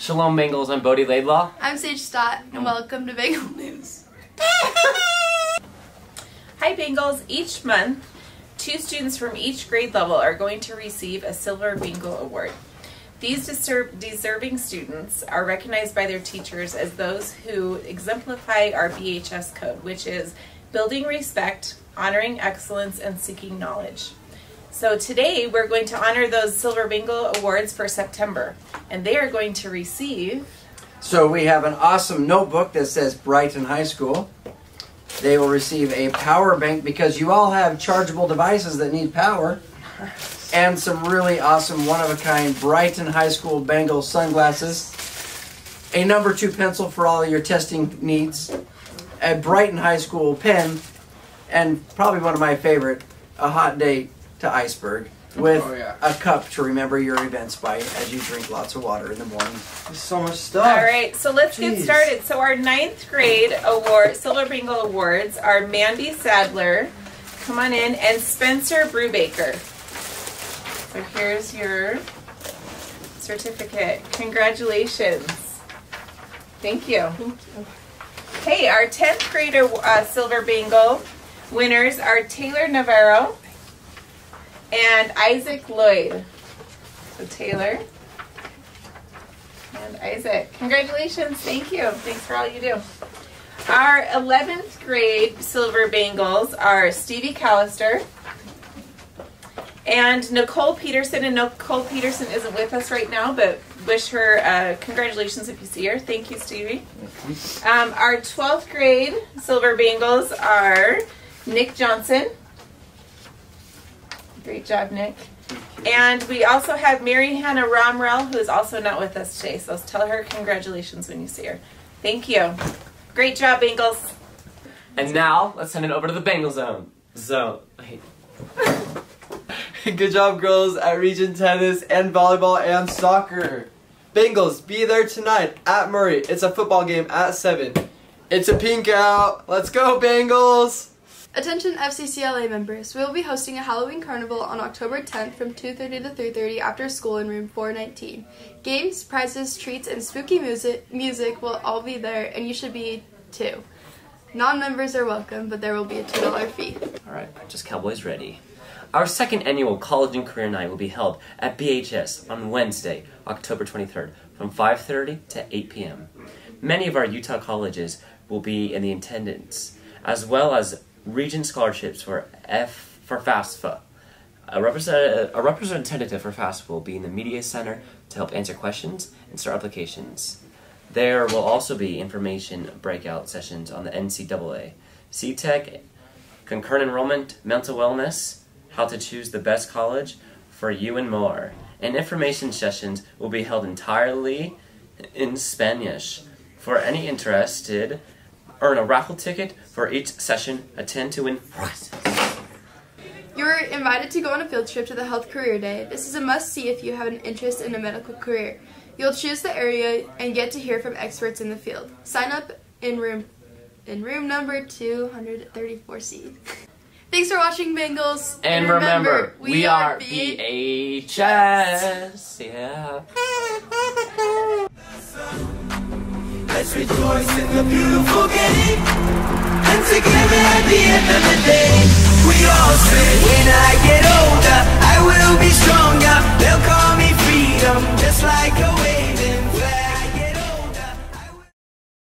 Shalom Bengals, I'm Bodie Laidlaw. I'm Sage Stott, and mm. welcome to Bengal News. Hi Bengals, each month, two students from each grade level are going to receive a Silver Bengal Award. These deserving students are recognized by their teachers as those who exemplify our BHS code, which is building respect, honoring excellence, and seeking knowledge. So today we're going to honor those Silver Bengal Awards for September, and they are going to receive. So we have an awesome notebook that says Brighton High School. They will receive a power bank because you all have chargeable devices that need power. And some really awesome one of a kind Brighton High School Bengal sunglasses. A number two pencil for all your testing needs. A Brighton High School pen. And probably one of my favorite, a hot date to Iceberg with Oh, yeah. a cup to remember your events by as you drink lots of water in the morning. There's so much stuff. All right, so let's get started. So our ninth grade award, Silver Bengal Awards, are Mandy Sadler, come on in, and Spencer Brubaker. So here's your certificate. Congratulations. Thank you. Hey, our 10th grade uh, Silver Bengal winners are Taylor Navarro and Isaac Lloyd. So Taylor and Isaac. Congratulations. Thank you. Thanks for all you do. Our 11th grade Silver Bengals are Stevie Callister and Nicole Peterson. And Nicole Peterson isn't with us right now, but wish her uh, congratulations if you see her. Thank you, Stevie. Um, our 12th grade Silver Bengals are Nick Johnson. Great job, Nick. And we also have Mary Hannah Romrell, who is also not with us today. So tell her congratulations when you see her. Thank you. Great job, Bengals. And now, let's send it over to the Bengal zone. Zone. Good job, girls, at Region Tennis and Volleyball and Soccer. Bengals, be there tonight at Murray. It's a football game at 7. It's a pink out. Let's go, Bengals! Attention FCCLA members, we will be hosting a Halloween carnival on October 10th from 2.30 to 3.30 after school in room 419. Games, prizes, treats, and spooky music, music will all be there, and you should be too. Non-members are welcome, but there will be a $2 fee. Alright, just Cowboys ready. Our second annual College and Career Night will be held at BHS on Wednesday, October 23rd from 5.30 to 8 p.m. Many of our Utah colleges will be in the attendance, as well as region scholarships for F for FAFSA. A, a representative for FAFSA will be in the media center to help answer questions and start applications. There will also be information breakout sessions on the NCAA, CTEC, concurrent enrollment, mental wellness, how to choose the best college for you, and more. And information sessions will be held entirely in Spanish. For any interested, earn a raffle ticket for each session, attend to win prizes. You are invited to go on a field trip to the Health Career Day. This is a must-see if you have an interest in a medical career. You'll choose the area and get to hear from experts in the field. Sign up in room in room number 234C. Thanks for watching, Bengals. And remember, we are BHS. Yeah. Let's rejoice in the beautiful game. And together at the end of the day We all say when I get older